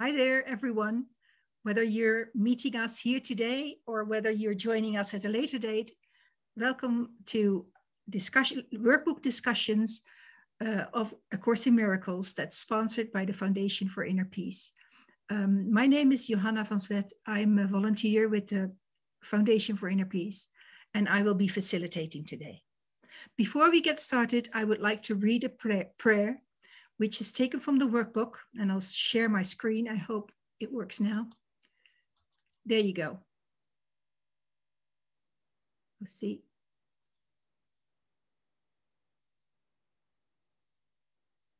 Hi there, everyone. Whether you're meeting us here today or whether you're joining us at a later date, welcome to discussion workbook discussions uh, of A Course in Miracles that's sponsored by the Foundation for Inner Peace. Um, my name is Johanna van Zwet. I'm a volunteer with the Foundation for Inner Peace, and I will be facilitating today. Before we get started, I would like to read a prayer which is taken from the workbook, and I'll share my screen. I hope it works now. There you go. Let's see.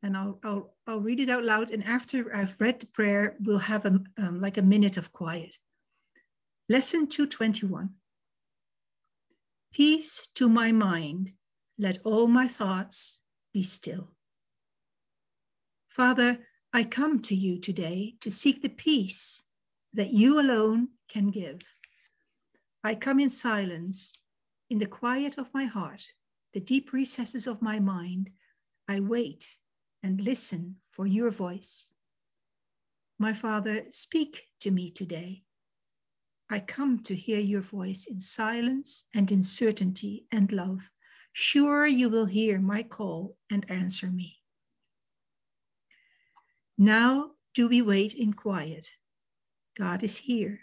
And I'll, I'll, I'll read it out loud. And after I've read the prayer, we'll have a, um, like a minute of quiet. Lesson 221. Peace to my mind. Let all my thoughts be still. Father, I come to you today to seek the peace that you alone can give. I come in silence, in the quiet of my heart, the deep recesses of my mind. I wait and listen for your voice. My Father, speak to me today. I come to hear your voice in silence and in certainty and love. Sure, you will hear my call and answer me. Now do we wait in quiet. God is here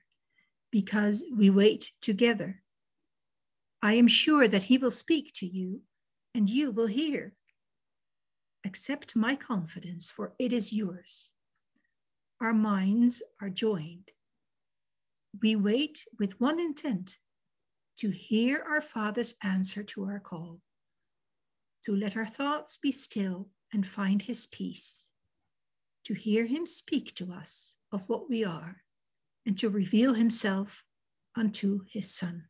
because we wait together. I am sure that He will speak to you and you will hear. Accept my confidence, for it is yours. Our minds are joined. We wait with one intent to hear our Father's answer to our call, to let our thoughts be still and find His peace to hear him speak to us of what we are and to reveal himself unto his Son.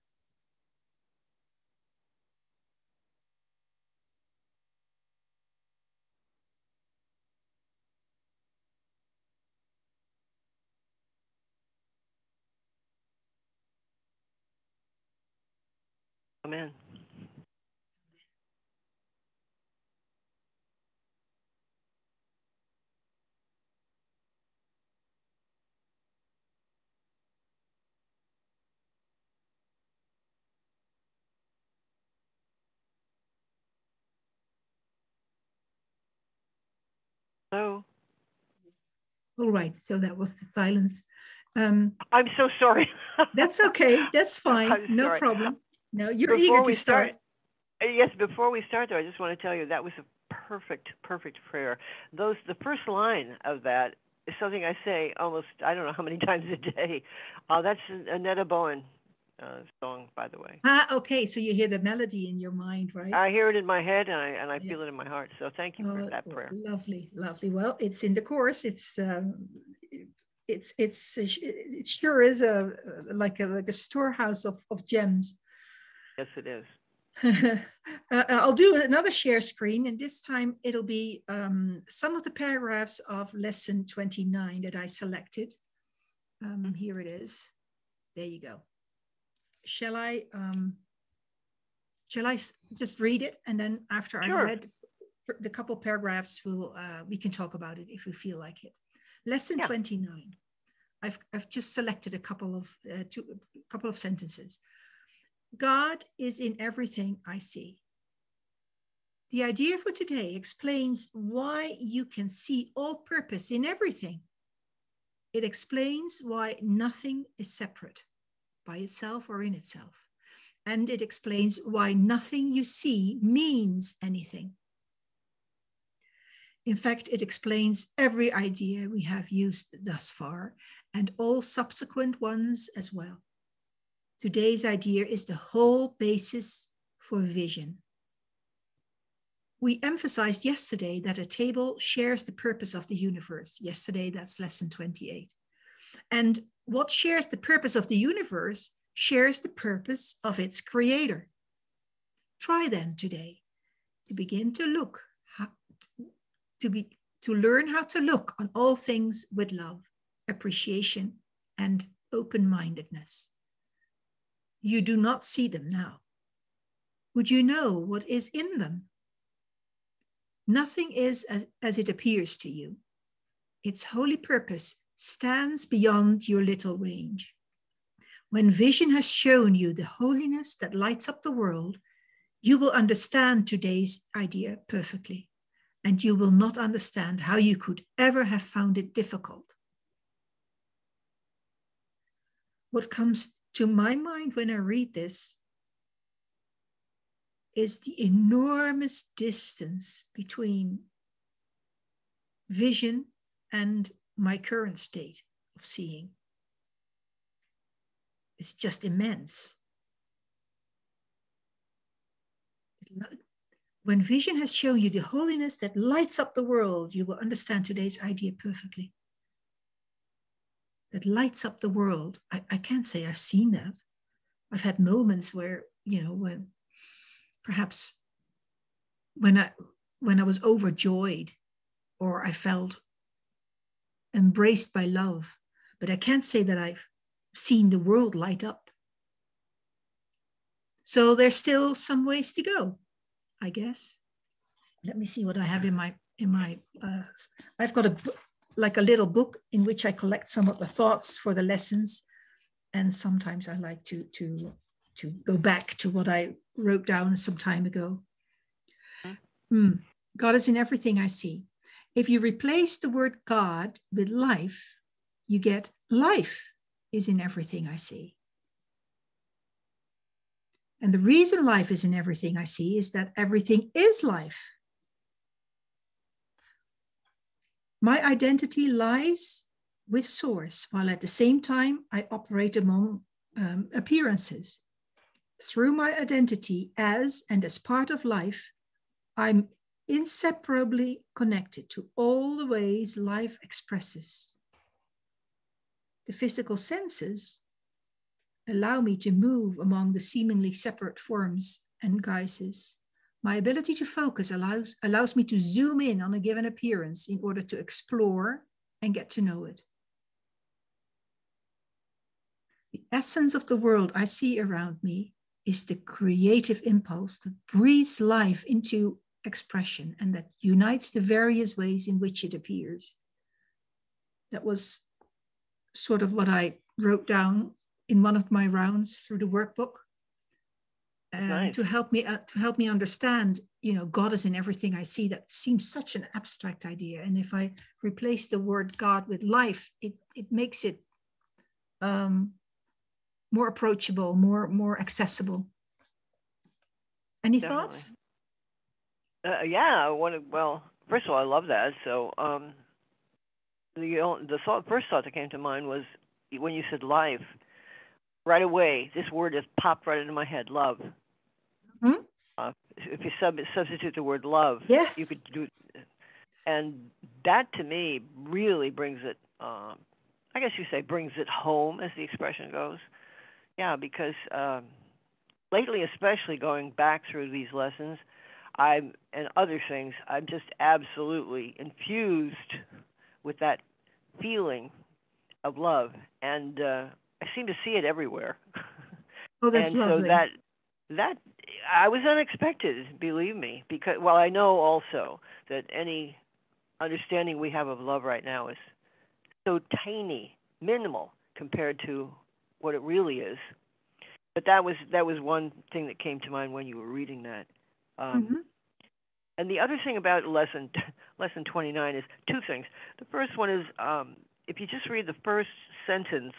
Amen. Hello. All right, so that was the silence. Um, I'm so sorry. that's okay. That's fine. no sorry. problem. No, you're before eager to start. start. Uh, yes, before we start, though, I just want to tell you that was a perfect, perfect prayer. Those, the first line of that is something I say almost, I don't know how many times a day. Uh, that's Anetta Bowen uh, song, by the way. Ah, okay. So you hear the melody in your mind, right? I hear it in my head, and I and I yeah. feel it in my heart. So thank you oh, for that prayer. Lovely, lovely. Well, it's in the course. It's um, it's it's it sure is a like a like a storehouse of of gems. Yes, it is. uh, I'll do another share screen, and this time it'll be um, some of the paragraphs of lesson 29 that I selected. Um, here it is. There you go shall I um, shall I just read it and then after sure. I read the couple paragraphs, we'll uh, we can talk about it if we feel like it. Lesson yeah. 29. I've I've just selected a couple of uh, two, a couple of sentences. God is in everything I see. The idea for today explains why you can see all purpose in everything. It explains why nothing is separate by itself or in itself. And it explains why nothing you see means anything. In fact, it explains every idea we have used thus far and all subsequent ones as well. Today's idea is the whole basis for vision. We emphasized yesterday that a table shares the purpose of the universe. Yesterday, that's lesson 28. And what shares the purpose of the universe shares the purpose of its creator. Try then today to begin to look, to, be, to learn how to look on all things with love, appreciation, and open mindedness. You do not see them now. Would you know what is in them? Nothing is as, as it appears to you. Its holy purpose stands beyond your little range. When vision has shown you the holiness that lights up the world, you will understand today's idea perfectly, and you will not understand how you could ever have found it difficult. What comes to my mind when I read this is the enormous distance between vision and my current state of seeing. It's just immense. When vision has shown you the holiness that lights up the world, you will understand today's idea perfectly. That lights up the world. I, I can't say I've seen that. I've had moments where, you know, when perhaps when I when I was overjoyed or I felt embraced by love, but I can't say that I've seen the world light up. So there's still some ways to go, I guess. Let me see what I have in my in my. Uh, I've got a like a little book in which I collect some of the thoughts for the lessons, and sometimes I like to to to go back to what I wrote down some time ago. Mm. God is in everything I see. If you replace the word God with life, you get life is in everything I see. And the reason life is in everything I see is that everything is life. My identity lies with source, while at the same time I operate among um, appearances. Through my identity as and as part of life, I'm inseparably connected to all the ways life expresses. The physical senses allow me to move among the seemingly separate forms and guises. My ability to focus allows, allows me to zoom in on a given appearance in order to explore and get to know it. The essence of the world I see around me is the creative impulse that breathes life into expression and that unites the various ways in which it appears. That was sort of what I wrote down in one of my rounds through the workbook. And nice. to help me uh, to help me understand, you know, God is in everything I see. That seems such an abstract idea, and if I replace the word God with life, it it makes it um, more approachable, more more accessible. Any Definitely. thoughts? Uh, yeah, I want to. Well, first of all, I love that. So, um, the the thought, first thought that came to mind was when you said life. Right away, this word just popped right into my head. Love. Mm-hmm. Uh, if you sub, substitute the word love, yes. you could do. And that to me really brings it. Um, I guess you say brings it home, as the expression goes. Yeah, because um, lately, especially going back through these lessons, I'm and other things, I'm just absolutely infused with that feeling of love, and uh, I seem to see it everywhere. Oh, that's and lovely. so that that I was unexpected, believe me, because well, I know also that any understanding we have of love right now is so tiny, minimal compared to what it really is. But that was that was one thing that came to mind when you were reading that. Um, mm-hmm. And the other thing about lesson lesson 29 is two things. The first one is um, if you just read the first sentence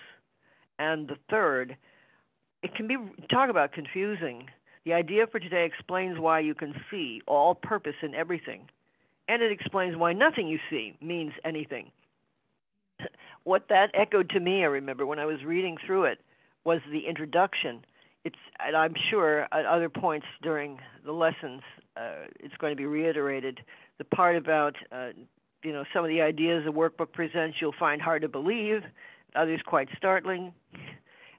and the third, it can be talk about confusing. The idea for today explains why you can see all purpose in everything, and it explains why nothing you see means anything. what that echoed to me, I remember when I was reading through it, was the introduction it's and I'm sure at other points during the lessons uh, it's going to be reiterated the part about uh, you know some of the ideas the workbook presents you'll find hard to believe others quite startling.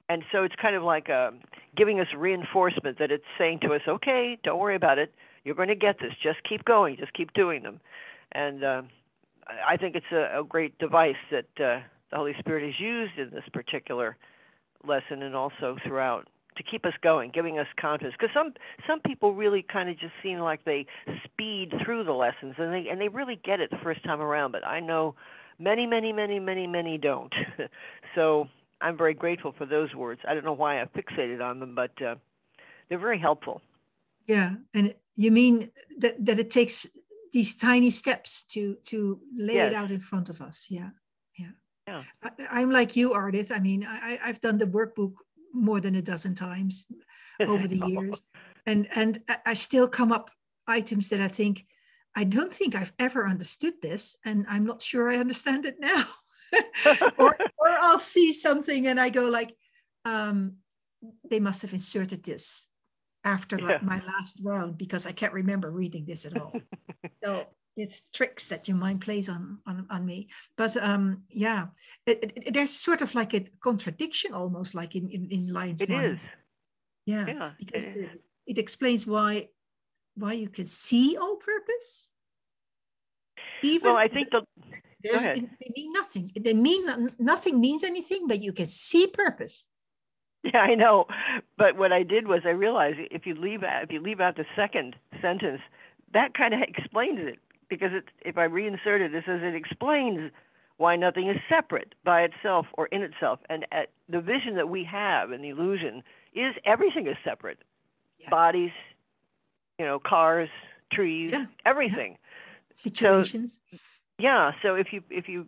And so it's kind of like uh, giving us reinforcement that it's saying to us okay don't worry about it. You're going to get this. Just keep going. Just keep doing them. And uh, I think it's a, a great device that uh, the Holy Spirit has used in this particular lesson and also throughout to keep us going, giving us confidence. Because some some people really kind of just seem like they speed through the lessons, and they and they really get it the first time around. But I know Many, many, many, many, many don't. so I'm very grateful for those words. I don't know why I fixated on them, but uh, they're very helpful. Yeah, and you mean that that it takes these tiny steps to to lay yes. it out in front of us. Yeah, yeah. Yeah. I, am like you, Ardith. I mean, I, I've done the workbook more than a dozen times over the years, and and I still come up items that I think I don't think I've ever understood this, and I'm not sure I understand it now. or or I'll see something and I go like, um, they must have inserted this after yeah. my last round because I can't remember reading this at all. so it's tricks that your mind plays on on, on me. But um, yeah, it, it, there's sort of like a contradiction almost like in in, in lines. It is. Yeah, yeah, because it, it explains why why you can see all purpose. Even well, I think the they mean nothing. They mean nothing means anything, but you can see purpose. Yeah, I know. But what I did was I realized if you leave out if you leave out the second sentence, that kind of explains it because it, if I reinsert it, it says it explains why nothing is separate by itself or in itself. And at, the vision that we have and the illusion is everything is separate. Yeah. Bodies, you know, cars, trees, yeah. everything. Yeah. Situations. So, yeah. So if you if you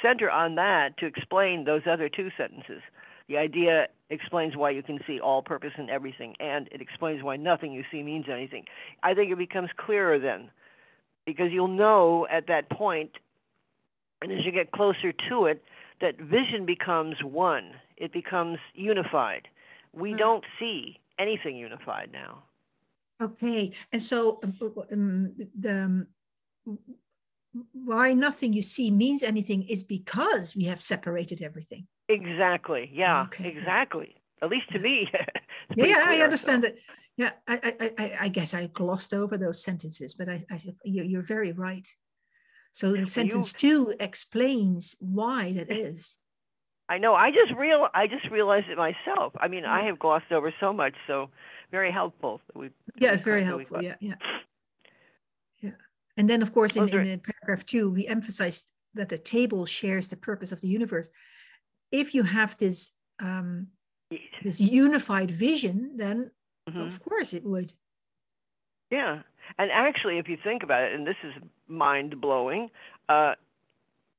center on that to explain those other two sentences, the idea explains why you can see all purpose in everything, and it explains why nothing you see means anything. I think it becomes clearer then, because you'll know at that point, and as you get closer to it, that vision becomes one. It becomes unified. We mm-hmm. don't see anything unified now. Okay, and so um, um the um, why nothing you see means anything is because we have separated everything. Exactly. Yeah. Okay. Exactly. At least to me. yeah, I understand so. Yeah, I, I, I, I, guess I glossed over those sentences, but I, I you're very right. So the sentence two explains why that is. I know. I just real. I just realized it myself. I mean, yeah. I have glossed over so much, so very helpful. We, yeah, it's very helpful. Yeah, yeah. And then, of course, in, in, in paragraph two, we emphasized that the table shares the purpose of the universe. If you have this um, this unified vision, then mm-hmm. of course it would. Yeah, and actually, if you think about it, and this is mind blowing, uh,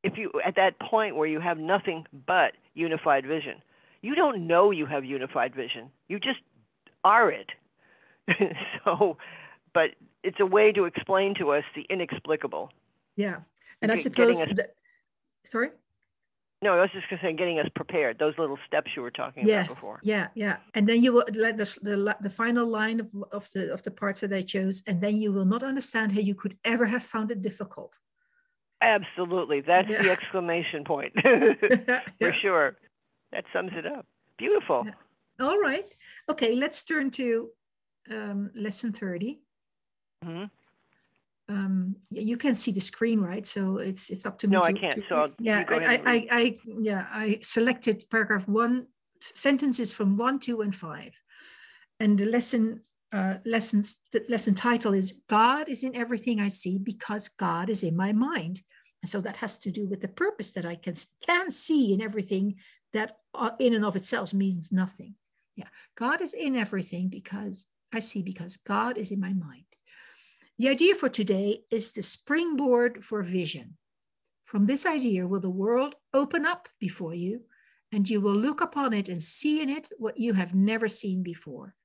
if you at that point where you have nothing but unified vision, you don't know you have unified vision. You just are it. so, but it's a way to explain to us the inexplicable. Yeah, and I suppose. Us, that, sorry. No, I was just going to say getting us prepared. Those little steps you were talking yes, about before. Yeah, yeah, and then you will let the, the the final line of of the of the parts that I chose, and then you will not understand how you could ever have found it difficult. Absolutely, that's yeah. the exclamation point for yeah. sure. That sums it up. Beautiful. Yeah. All right. Okay, let's turn to um, lesson thirty. Mm-hmm. Um, you can see the screen, right? So it's it's up to me. No, to, I can't. To, so I'll, yeah, I, I, I, yeah, I selected paragraph one sentences from one, two, and five, and the lesson uh, lessons the lesson title is God is in everything I see because God is in my mind, and so that has to do with the purpose that I can can see in everything that uh, in and of itself means nothing. Yeah, God is in everything because I see because God is in my mind. The idea for today is the springboard for vision. From this idea will the world open up before you, and you will look upon it and see in it what you have never seen before,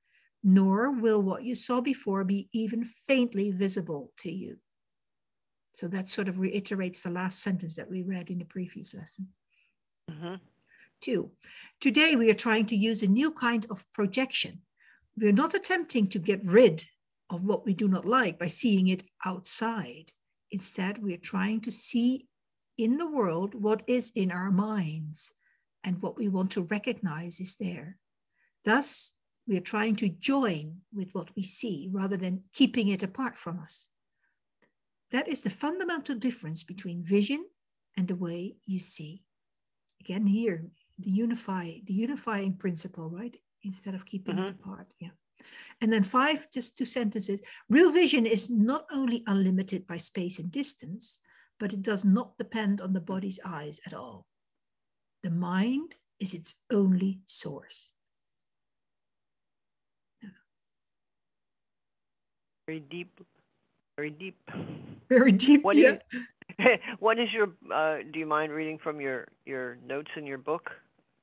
nor will what you saw before be even faintly visible to you. So that sort of reiterates the last sentence that we read in the previous lesson. Mm-hmm. Two, today we are trying to use a new kind of projection. We're not attempting to get rid of what we do not like by seeing it outside. Instead, we're trying to see in the world what is in our minds and what we want to recognize is there. Thus, we are trying to join with what we see rather than keeping it apart from us. That is the fundamental difference between vision and the way you see. Again, here, the unify, the unifying principle, right? Instead of keeping mm-hmm. it apart. Yeah. And then five, just two sentences. Real vision is not only unlimited by space and distance, but it does not depend on the body's eyes at all. The mind is its only source. Very deep, very deep. Very deep. What yeah. You, what is your? Uh, do you mind reading from your your notes in your book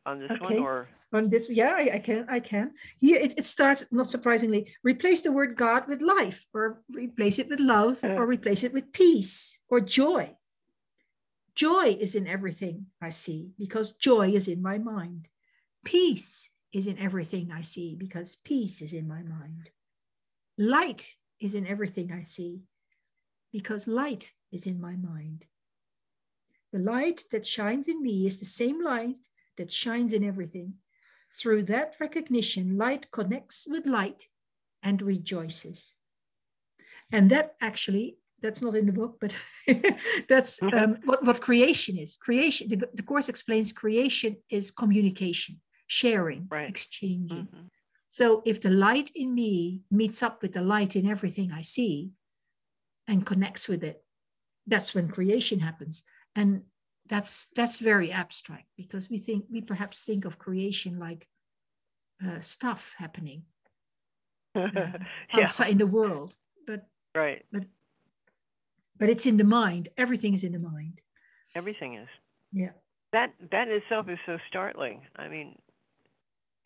on this Okay. one, or? On this yeah I, I can i can. Here it, it starts not surprisingly replace the word god with life or replace it with love Uh. or replace it with peace or joy. Joy is in everything i see because joy is in my mind. Peace is in everything i see because peace is in my mind. Light is in everything i see because light is in my mind. The light that shines in me is the same light that shines in everything through that recognition, light connects with light and rejoices. And that actually, that's not in the book, but that's um, what, what creation is. Creation, the, the Course explains creation is communication, sharing, Right. exchanging. Mhm. So if the light in me meets up with the light in everything I see and connects with it, that's when creation happens. And that's that's very abstract because we think we perhaps think of creation like uh, stuff happening uh, yeah, outside in the world, but right. but but it's in the mind. Everything is in the mind. Everything is. Yeah. That that itself is so startling. I mean,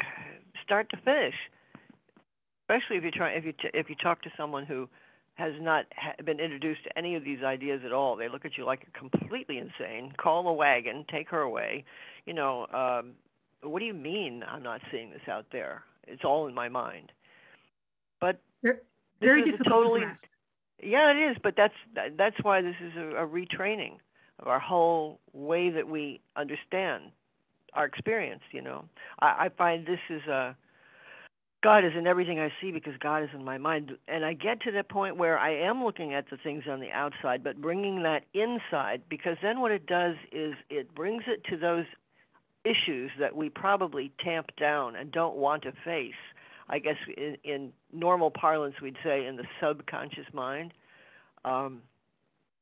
start to finish. Especially if you try if you t- if you talk to someone who has not ha- been introduced to any of these ideas at all, they look at you like you're completely insane. Call the wagon, take her away. You know, um, what do you mean I'm not seeing this out there? It's all in my mind. But this Very difficult totally to grasp. yeah, it is, but that's that's why this is a, a retraining of our whole way that we understand our experience. You know, I, I find this is a God is in everything I see because God is in my mind, and I get to the point where I am looking at the things on the outside, but bringing that inside because then what it does is it brings it to those issues that we probably tamp down and don't want to face. I guess in, in normal parlance, we'd say in the subconscious mind, um,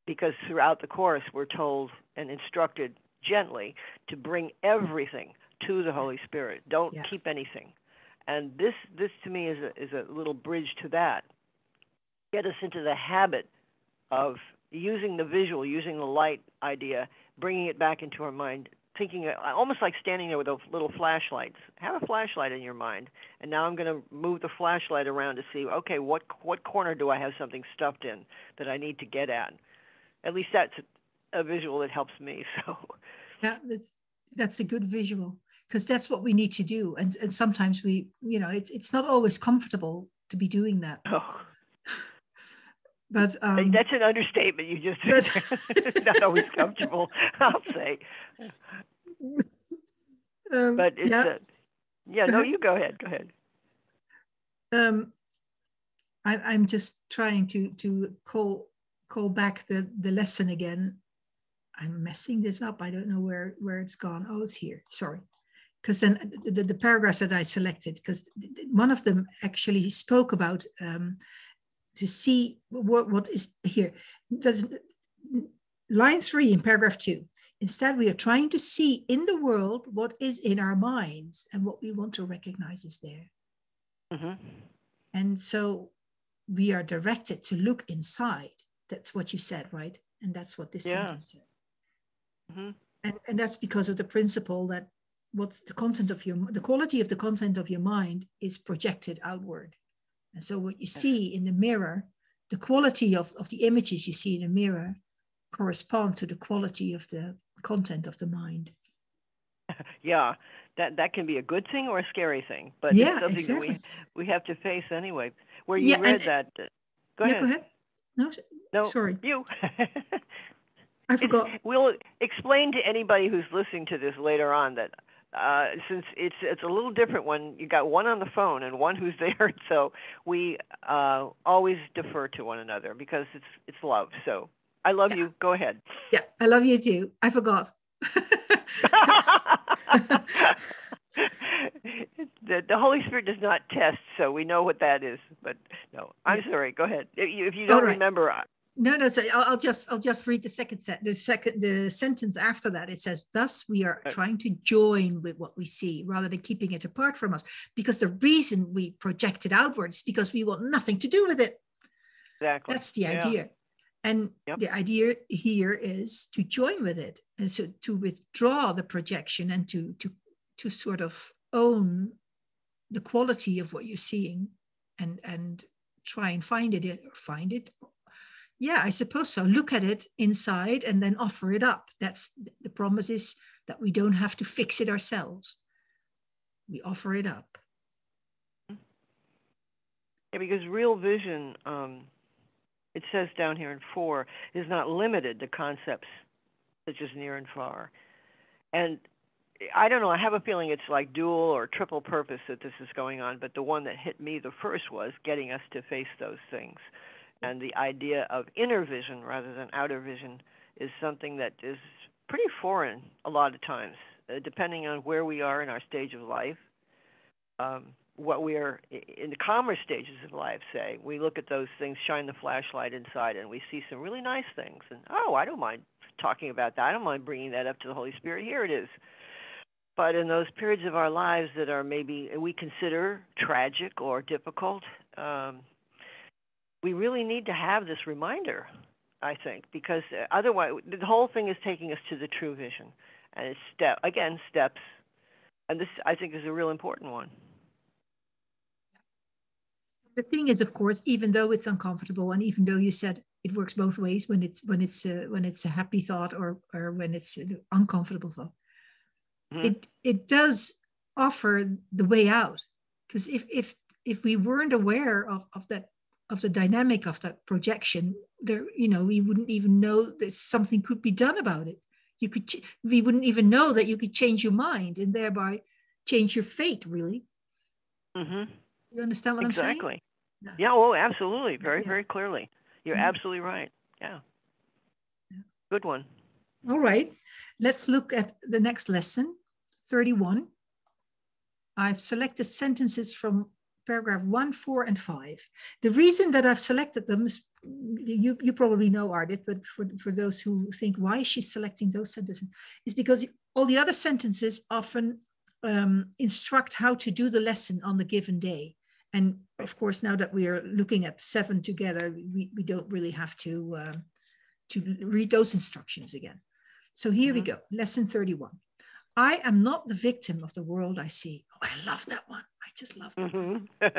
because throughout the course we're told and instructed gently to bring everything to the Holy Spirit. Don't Yeah. keep anything. And this, this to me is a, is a little bridge to that. Get us into the habit of using the visual, using the light idea, bringing it back into our mind, thinking uh, almost like standing there with those little flashlights. Have a flashlight in your mind, and now I'm going to move the flashlight around to see, okay, what what corner do I have something stuffed in that I need to get at? At least that's a, a visual that helps me. So, that, that's a good visual because that's what we need to do. And and sometimes we, you know, it's it's not always comfortable to be doing that. oh, But um, that's an understatement. You just not always comfortable. I'll say, um, but it's yeah. a, yeah. No, you go ahead. Go ahead. um, I, I'm just trying to to call call back the the lesson again. I'm messing this up. I don't know where where it's gone. Oh, it's here. Sorry, because then the, the, paragraphs that I selected, because one of them actually spoke about um, to see what what is here. Does line three in paragraph two. Instead, we are trying to see in the world what is in our minds and what we want to recognize is there. hmm And so we are directed to look inside. That's what you said, right? And that's what this Yeah. sentence said. hmm And, and that's because of the principle that what the content of your the quality of the content of your mind is projected outward. And so what you see in the mirror, the quality of, of the images you see in a mirror correspond to the quality of the content of the mind. Yeah, that that can be a good thing or a scary thing, but Yeah, it's something exactly. that we we have to face anyway. Where you Yeah, and- read that, uh, go yeah, ahead. go ahead. No, No, sorry. you. I It's- forgot. we'll explain to anybody who's listening to this later on that uh, since it's it's a little different when you got one on the phone and one who's there, so we uh, always defer to one another because it's it's love. So I love Yeah. you. Go ahead. Yeah, I love you too. I forgot. the, the Holy Spirit does not test, so we know what that is. But no, I'm Yeah. sorry. Go ahead. If you, if you All don't right. remember, No, no. So I'll, I'll just I'll just read the second set. The second the sentence after that. It says, "Thus we are trying to join with what we see, rather than keeping it apart from us. Because the reason we project it outwards is because we want nothing to do with it. Exactly. That's the idea. Yeah. And yep. the idea here is to join with it, and so to withdraw the projection and to to to sort of own the quality of what you're seeing, and and try and find it or find it. Yeah, I suppose so. Look at it inside and then offer it up. That's the promise is that we don't have to fix it ourselves. We offer it up. Yeah, because real vision um, it says down here in four, is not limited to concepts such as near and far. And I don't know, I have a feeling it's like dual or triple purpose that this is going on, but the one that hit me the first was getting us to face those things. And the idea of inner vision rather than outer vision is something that is pretty foreign a lot of times, uh, depending on where we are in our stage of life. Um, what we are in the calmer stages of life say. We look at those things shine the flashlight inside and we see some really nice things and oh i don't mind talking about that. I don't mind bringing that up to the holy spirit. Here it is. But in those periods of our lives that are maybe we consider tragic or difficult um, we really need to have this reminder i think because otherwise the whole thing is taking us to the true vision and it's step again steps and this i think is a real important one the thing is, of course, even though it's uncomfortable, and even though you said it works both ways when it's when it's a, when it's a happy thought or or when it's an uncomfortable thought, mm-hmm. it it does offer the way out. Because if if if we weren't aware of of that of the dynamic of that projection, there you know we wouldn't even know that something could be done about it. You could we wouldn't even know that you could change your mind and thereby change your fate. Really. Mm-hmm. You understand what exactly. I'm saying? Exactly. Yeah. yeah. Oh, absolutely. Very, yeah. very clearly. You're mm-hmm. absolutely right. Yeah. yeah. Good one. All right. Let's look at the next lesson, 31. I've selected sentences from paragraph one, four, and five. The reason that I've selected them is you, you probably know Ardith, but for, for those who think why she's selecting those sentences, is because all the other sentences often um, instruct how to do the lesson on the given day. And of course, now that we are looking at seven together, we, we don't really have to, uh, to read those instructions again. So here mm-hmm. we go, lesson 31. I am not the victim of the world I see. Oh, I love that one. I just love that mm-hmm.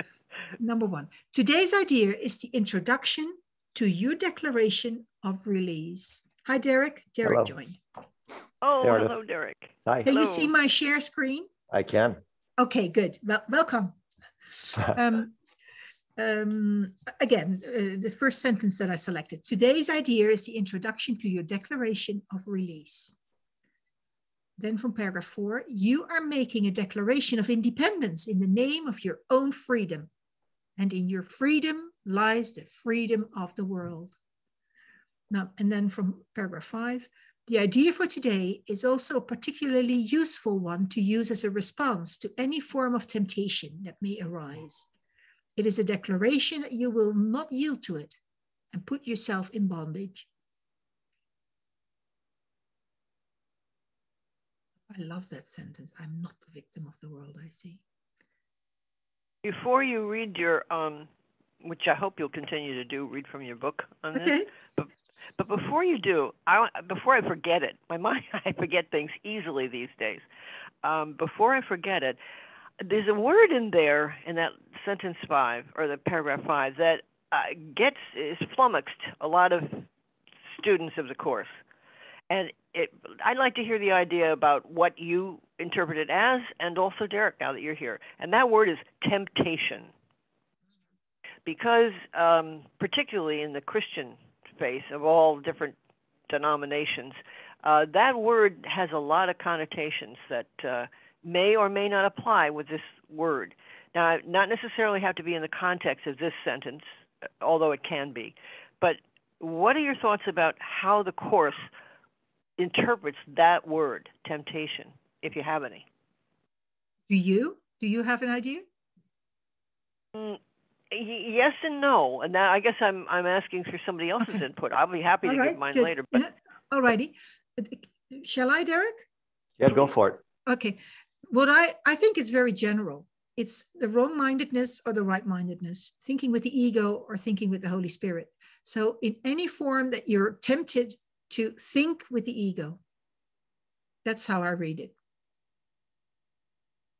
Number one, today's idea is the introduction to your declaration of release. Hi, Derek. Derek hello. joined. Oh, hello, Derek. Hi. Can hello. you see my share screen? I can. Okay, good. Well, welcome. um, um, again, uh, the first sentence that I selected. Today's idea is the introduction to your declaration of release. Then from paragraph four, you are making a declaration of independence in the name of your own freedom. And in your freedom lies the freedom of the world. Now, and then from paragraph five, the idea for today is also a particularly useful one to use as a response to any form of temptation that may arise. It is a declaration that you will not yield to it and put yourself in bondage. I love that sentence. I'm not the victim of the world I see. Before you read your, um, which I hope you'll continue to do, read from your book on okay. this. But but before you do, I before I forget it, my mind I forget things easily these days. Um, before I forget it, there's a word in there in that sentence five or the paragraph five that uh, gets is flummoxed a lot of students of the course, and it, I'd like to hear the idea about what you interpret it as, and also Derek, now that you're here, and that word is temptation, because um, particularly in the Christian space of all different denominations, uh, that word has a lot of connotations that uh, may or may not apply with this word. Now, not necessarily have to be in the context of this sentence, although it can be. But what are your thoughts about how the Course interprets that word, temptation, if you have any? Do you? Do you have an idea? Mm, yes and no, and that, I guess I'm I'm asking for somebody else's okay. input. I'll be happy All to right, give mine good. later. But all righty, shall I, Derek? Yeah, go for it. Okay, what I I think it's very general. It's the wrong-mindedness or the right-mindedness, thinking with the ego or thinking with the Holy Spirit. So in any form that you're tempted to think with the ego, that's how I read it.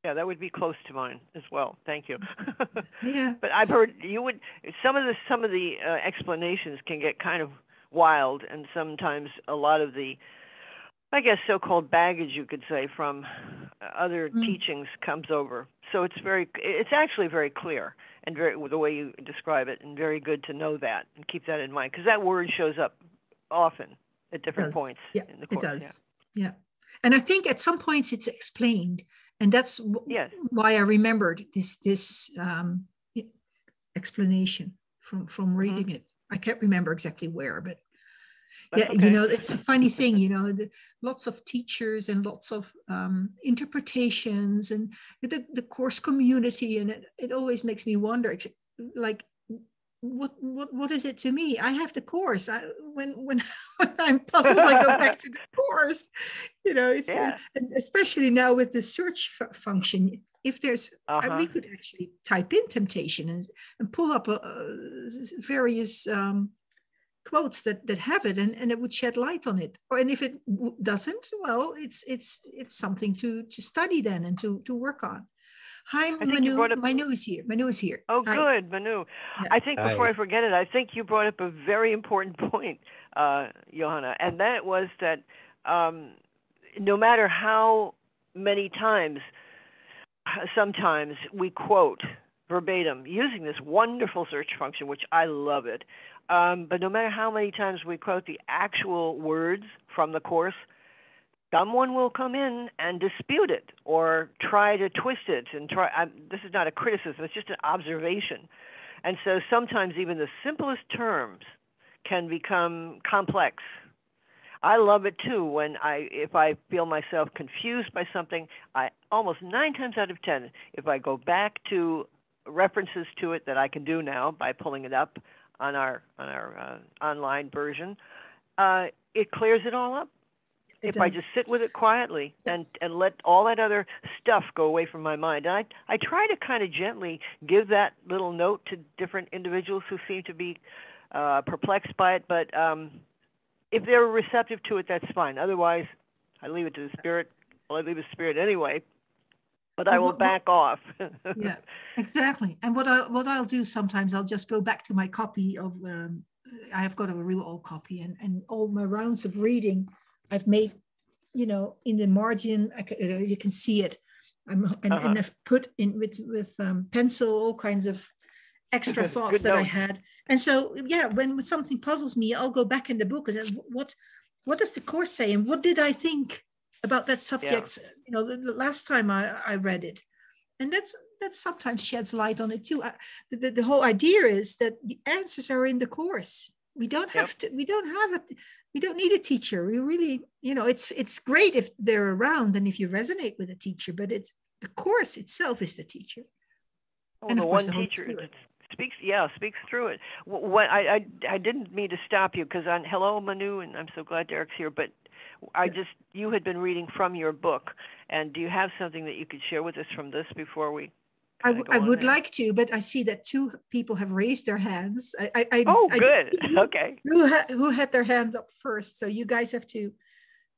Yeah, that would be close to mine as well. Thank you. yeah. But I've heard you would some of the some of the uh, explanations can get kind of wild, and sometimes a lot of the, I guess, so-called baggage you could say from other mm. teachings comes over. So it's very, it's actually very clear and very the way you describe it, and very good to know that and keep that in mind because that word shows up often at different points yeah, in the course. It does. Yeah. yeah. And I think at some points it's explained and that's yes. why I remembered this this um, explanation from from mm-hmm. reading mm-hmm. it. I can't remember exactly where, but That's yeah, okay. you know, it's a funny thing. You know, the, lots of teachers and lots of um, interpretations and the the course community, and it, it always makes me wonder, like what what what is it to me? I have the course. I, when when when i'm puzzled i go back to the course. You know it's yeah. especially now with the search f- function if there's uh-huh. we could actually type in temptation and, and pull up a, a various um, quotes that that have it and, and it would shed light on it. Or and if it w- doesn't well it's it's it's something to to study then and to to work on Hi, Manu. Up, Manu is here. Manu is here. Oh, Hi. good, Manu. Yeah. I think before Hi. I forget it, I think you brought up a very important point, uh, Johanna, and that was that um, no matter how many times, sometimes we quote verbatim using this wonderful search function, which I love it. Um, but no matter how many times we quote the actual words from the course, someone will come in and dispute it or try to twist it and try I'm, this is not a criticism it's just an observation. And so sometimes even the simplest terms can become complex. I love it too when i if i feel myself confused by something i almost 9 times out of 10 if i go back to references to it that i can do now by pulling it up on our on our uh, online version uh, it clears it all up if does. I just sit with it quietly and and let all that other stuff go away from my mind. And I I try to kind of gently give that little note to different individuals who seem to be uh, perplexed by it. But um, if they're receptive to it, that's fine. Otherwise, I leave it to the spirit. Well, I leave the spirit anyway. But I will back off. yeah, exactly. And what I what I'll do sometimes I'll just go back to my copy of. Um, I have got a real old copy, and and all my rounds of reading I've made, you know, in the margin, I, you can see it. I'm, and, uh-huh. and I've put in with with um, pencil all kinds of extra thoughts that note. I had. And so, yeah, when something puzzles me, I'll go back in the book and say, what what does the course say, and what did I think about that subject? Yeah. You know, the, the, last time I, I read it, and that's that sometimes sheds light on it too. I, the, the whole idea is that the answers are in the course. We don't have yep. to. We don't have it we don't need a teacher. We really you know it's it's great if they're around and if you resonate with a teacher but it's the course itself is the teacher. Well, and the one the teacher speaks yeah speaks through it. What i i, I didn't mean to stop you because on hello manu and i'm so glad derek's here but i yeah. just you had been reading from your book and do you have something that you could share with us from this before we I, w- I would there. like to, but I see that two people have raised their hands. I, I, I oh, good. Who, okay. Who, ha- who had their hands up first? So you guys have to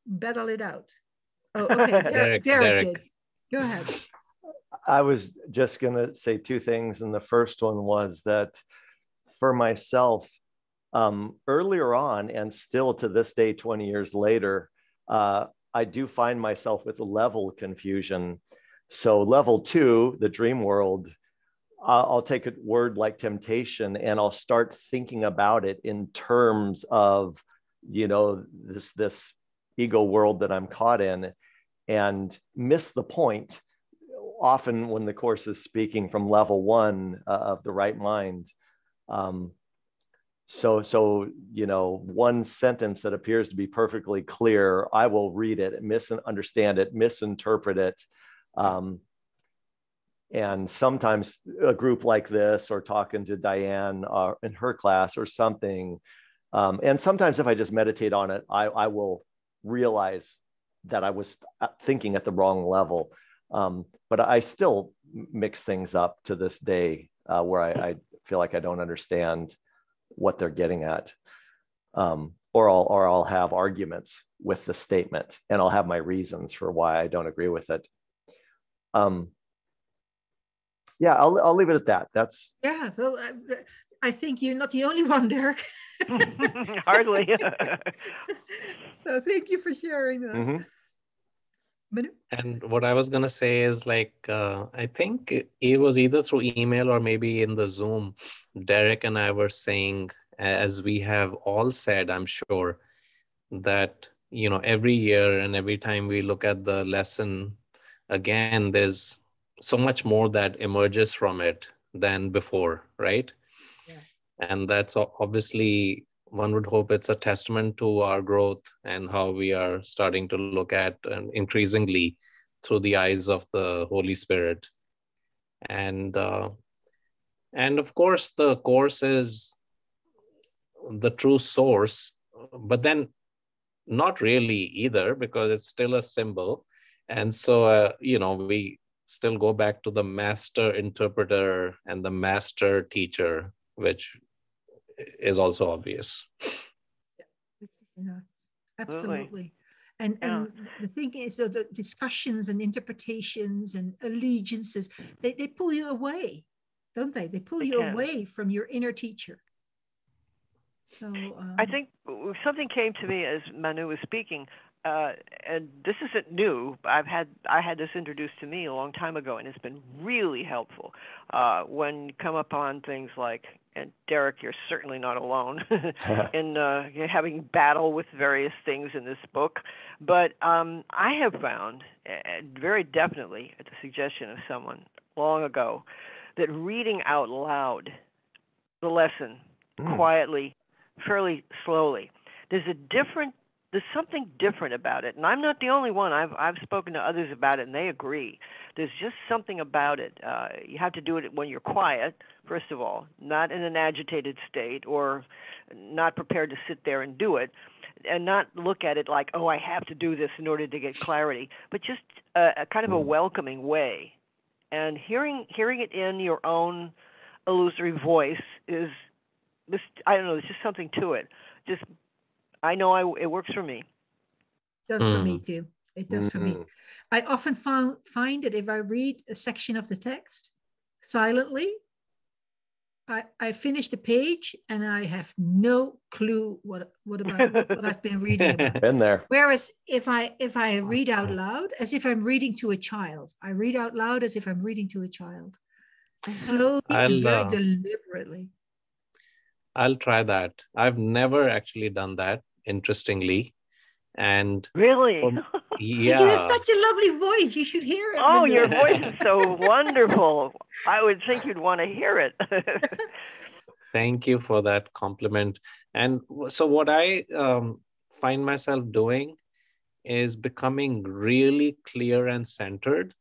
battle it out. Oh, okay. Derek, Derek, Derek did. Go ahead. I was just going to say two things. And the first one was that for myself, um, earlier on, and still to this day, 20 years later, uh, I do find myself with level confusion so level two, the dream world, I'll take a word like temptation and I'll start thinking about it in terms of, you know, this this ego world that I'm caught in, and miss the point. Often, when the course is speaking from level one uh, of the right mind, um, so so you know, one sentence that appears to be perfectly clear, I will read it, misunderstand it, misinterpret it, um, and sometimes a group like this or talking to diane uh, in her class or something um, and sometimes if i just meditate on it I, I will realize that i was thinking at the wrong level um, but i still mix things up to this day uh, where I, I, feel like i don't understand what they're getting at um, or I'll or I'll have arguments with the statement and I'll have my reasons for why I don't agree with it. Um, yeah, I'll I'll leave it at that. That's yeah. Well, I, I think you're not the only one, Derek. Hardly. so thank you for sharing that. Mm-hmm. And what I was gonna say is like uh, I think it was either through email or maybe in the Zoom. Derek and I were saying as we have all said, I'm sure, that you know every year and every time we look at the lesson again, there's so much more that emerges from it than before, right? Yeah. And that's obviously one would hope it's a testament to our growth and how we are starting to look at and increasingly through the eyes of the Holy Spirit. And uh, and of course, the course is the true source, but then not really either because it's still a symbol. And so, uh, you know, we still go back to the master interpreter and the master teacher, which is also obvious. Yeah, absolutely. And, yeah. and the thing is, so the discussions and interpretations and allegiances, they, they pull you away, don't they? They pull they you can. away from your inner teacher. So um, I think something came to me as Manu was speaking, uh, and this isn't new. I've had I had this introduced to me a long time ago, and it's been really helpful uh, when you come upon things like. And Derek, you're certainly not alone in uh, having battle with various things in this book. But um, I have found, uh, very definitely, at the suggestion of someone long ago, that reading out loud the lesson mm. quietly fairly slowly. There's a different there's something different about it and i'm not the only one i've i've spoken to others about it and they agree there's just something about it uh you have to do it when you're quiet first of all not in an agitated state or not prepared to sit there and do it and not look at it like oh i have to do this in order to get clarity but just a, a kind of a hmm. welcoming way and hearing hearing it in your own illusory voice is this I don't know. There's just something to it. Just I know I it works for me. It does mm. for me mm. too. It does mm-hmm. for me. Mm-hmm. I often found, find that if I read a section of the text silently, I, I finish the page and I have no clue what what about what I've been reading about. Been there. Whereas if I if I read out loud, as if I'm reading to a child, I read out loud as if I'm reading to a child, slowly and very uh, deliberately. I'll try that. I've never actually done that, interestingly. And really, yeah, you have such a lovely voice. You should hear it. Oh, your voice is so wonderful. I would think you'd want to hear it. Thank you for that compliment. And so, what I um, find myself doing is becoming really clear and centered,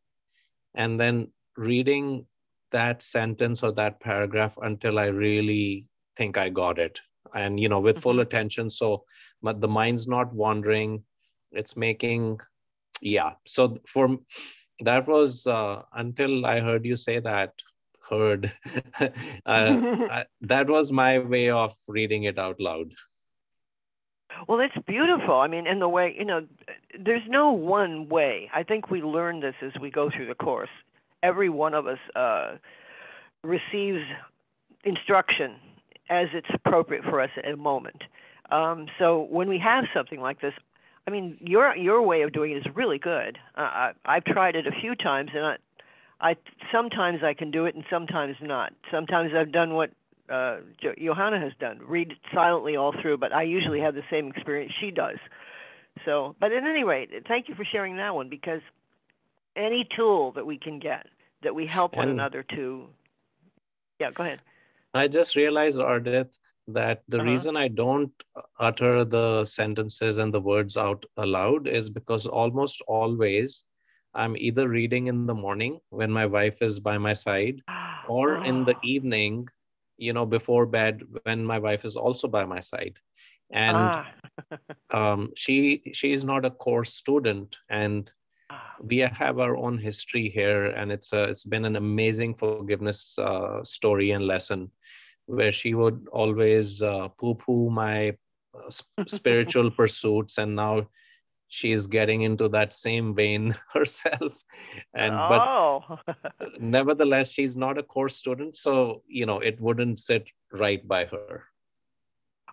and then reading that sentence or that paragraph until I really think I got it. And, you know, with mm-hmm. full attention. So but the mind's not wandering. It's making, yeah. So for that was uh, until I heard you say that, heard, uh, I, that was my way of reading it out loud. Well, it's beautiful. I mean, in the way, you know, there's no one way. I think we learn this as we go through the course. Every one of us uh, receives instruction as it's appropriate for us at a moment. Um, so when we have something like this, I mean, your your way of doing it is really good. Uh, I, I've tried it a few times, and I, I sometimes I can do it, and sometimes not. Sometimes I've done what uh, Johanna has done, read silently all through, but I usually have the same experience she does. So, but at any rate, thank you for sharing that one because any tool that we can get that we help one another to, yeah, go ahead. I just realized, Ardith, that the uh-huh. reason I don't utter the sentences and the words out aloud is because almost always I'm either reading in the morning when my wife is by my side, or in the evening, you know, before bed when my wife is also by my side. And ah. um, she she is not a course student, and ah. we have our own history here, and it's a, it's been an amazing forgiveness uh, story and lesson, where she would always uh, poo-poo my uh, spiritual pursuits, and now she's getting into that same vein herself. And oh. but nevertheless she's not a course student so you know it wouldn't sit right by her.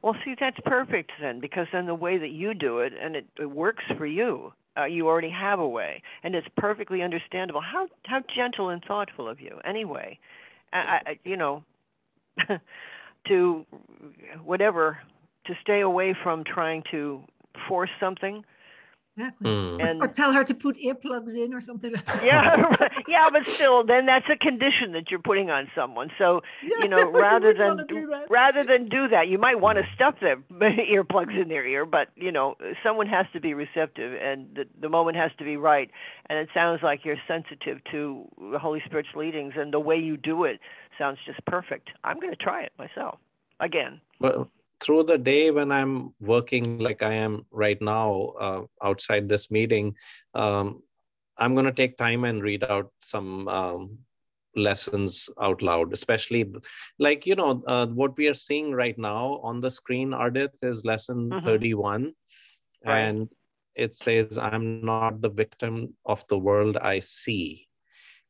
Well see that's perfect then because then the way that you do it and it, it works for you uh, you already have a way and it's perfectly understandable. How how gentle and thoughtful of you. Anyway I, I, you know to whatever to stay away from trying to force something Exactly. Mm. And, or tell her to put earplugs in or something. yeah, yeah, but still, then that's a condition that you're putting on someone. So yeah, you know, rather than rather than do that, you might want to stuff their earplugs in their ear. But you know, someone has to be receptive, and the the moment has to be right. And it sounds like you're sensitive to the Holy Spirit's leadings, and the way you do it sounds just perfect. I'm going to try it myself again. Well, through the day when i'm working like i am right now uh, outside this meeting um, i'm going to take time and read out some um, lessons out loud especially like you know uh, what we are seeing right now on the screen ardith is lesson mm-hmm. 31 right. and it says i'm not the victim of the world i see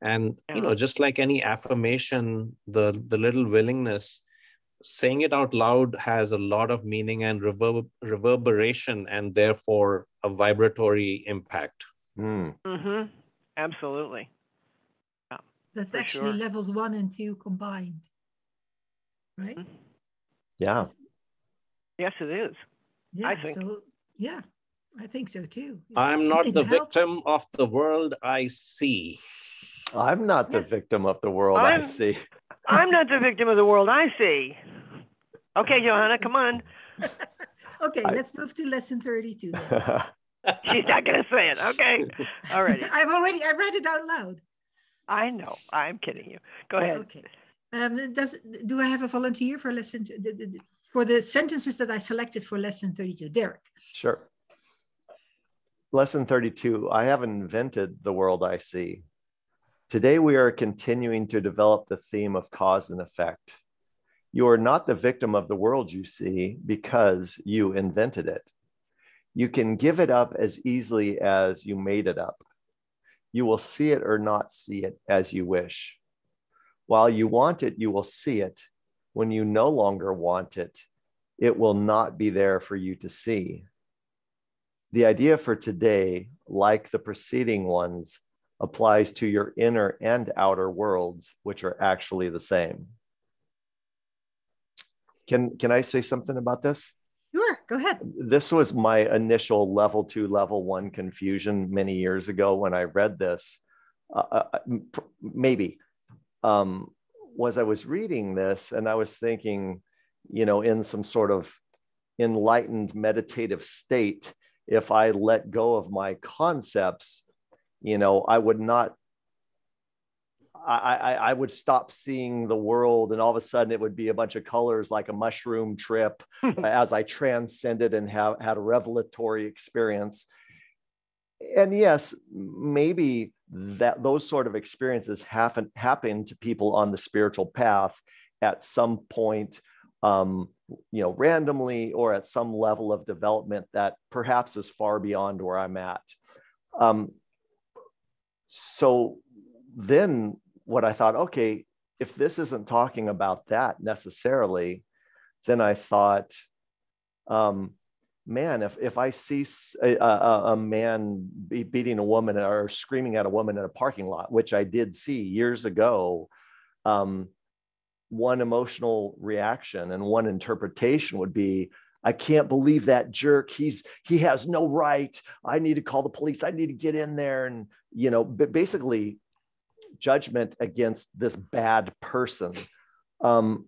and yeah. you know just like any affirmation the the little willingness saying it out loud has a lot of meaning and reverb- reverberation and therefore a vibratory impact. Mm. Mm-hmm. Absolutely. Yeah, That's actually sure. levels one and two combined, right? Mm-hmm. Yeah. Yes, it is. Yeah, I think. So, yeah, I think so too. I'm not the victim of the world I see. I'm not the victim of the world I'm, I see. I'm not the victim of the world I see. Okay, Johanna, come on. okay, I, let's move to lesson 32. She's not going to say it. Okay. All right. I've already, I read it out loud. I know. I'm kidding you. Go ahead. Okay. Um, does do I have a volunteer for lesson for the sentences that I selected for lesson 32? Derek. Sure. Lesson 32. I haven't invented the world I see. Today, we are continuing to develop the theme of cause and effect. You are not the victim of the world you see because you invented it. You can give it up as easily as you made it up. You will see it or not see it as you wish. While you want it, you will see it. When you no longer want it, it will not be there for you to see. The idea for today, like the preceding ones, applies to your inner and outer worlds, which are actually the same. Can, can I say something about this? Sure, go ahead. This was my initial level two, level one confusion many years ago when I read this. Uh, uh, uh maybe um, was I was reading this and I was thinking, you know, in some sort of enlightened meditative state, if I let go of my concepts, you know, I would not I, I, I, would stop seeing the world and all of a sudden it would be a bunch of colors like a mushroom trip as I transcended and have, had a revelatory experience. And yes, maybe that those sort of experiences happen happen to people on the spiritual path at some point, um, you know, randomly or at some level of development that perhaps is far beyond where I'm at. Um, so then what I thought, okay, if this isn't talking about that necessarily, then I thought, um, man, if, if I see a, a, a man be beating a woman or screaming at a woman in a parking lot, which I did see years ago, um, one emotional reaction and one interpretation would be, I can't believe that jerk. He's he has no right. I need to call the police. I need to get in there and you know, basically judgment against this bad person. Um,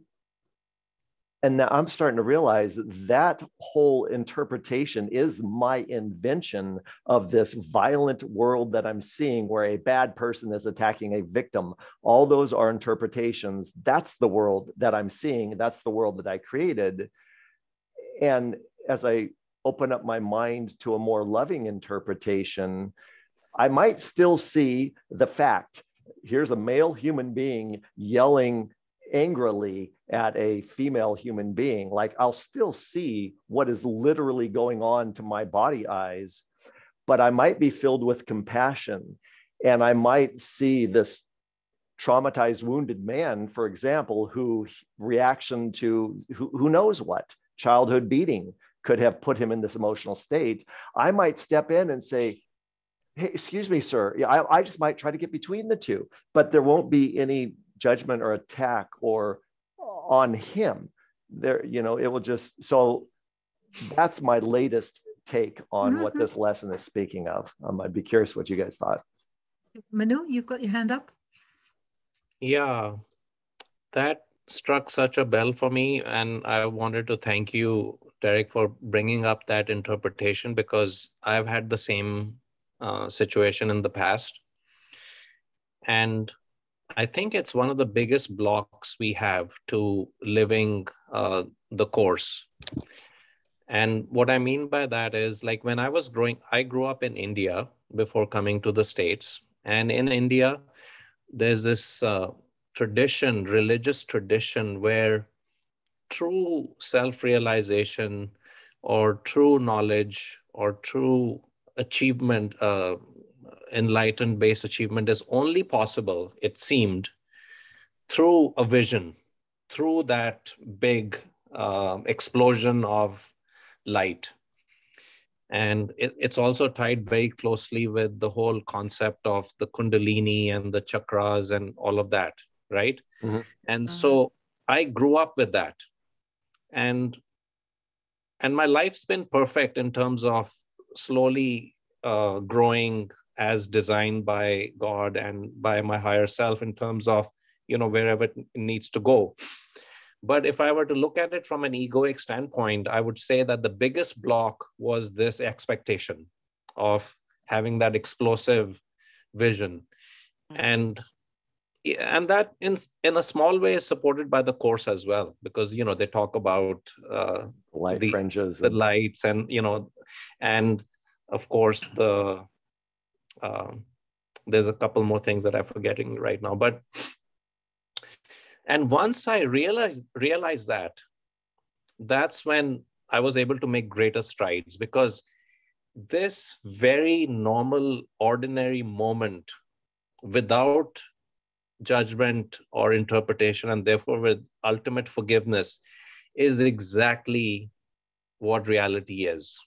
and now i'm starting to realize that that whole interpretation is my invention of this violent world that i'm seeing where a bad person is attacking a victim. All those are interpretations. That's the world that i'm seeing. That's the world that i created. And as i open up my mind to a more loving interpretation i might still see the fact here's a male human being yelling angrily at a female human being, like I'll still see what is literally going on to my body eyes, but I might be filled with compassion. And I might see this traumatized wounded man for example who reaction to who, who knows what childhood beating could have put him in this emotional state. I might step in and say hey excuse me sir. I, I just might try to get between the two but there won't be any judgment or attack or on him. There you know it will just so that's my latest take on mm-hmm. what this lesson is speaking of. Um, i'd be curious what you guys thought. Manu you've got your hand up. Yeah that struck such a bell for me and i wanted to thank you derek for bringing up that interpretation because i've had the same uh, situation in the past and I think it's one of the biggest blocks we have to living uh, the course. And what I mean by that is like when I was growing, I grew up in India before coming to the States. And in India, there's this uh, tradition, religious tradition, where true self realization or true knowledge or true achievement, uh, enlightened based achievement is only possible, it seemed, through a vision, through that big uh, explosion of light. And it, it's also tied very closely with the whole concept of the Kundalini and the chakras and all of that, right? Mm-hmm. And mm-hmm. so I grew up with that. And and my life's been perfect in terms of slowly uh, growing as designed by God and by my higher self in terms of, you know, wherever it needs to go. But if I were to look at it from an egoic standpoint, I would say that the biggest block was this expectation of having that explosive vision. Mm-hmm. And and that in in a small way is supported by the course as well because you know they talk about uh, light the, fringes the and... lights and you know and of course the um, there's a couple more things that I'm forgetting right now, but and once I realized realized that, that's when I was able to make greater strides because this very normal, ordinary moment without judgment or interpretation, and therefore with ultimate forgiveness, is exactly what reality is.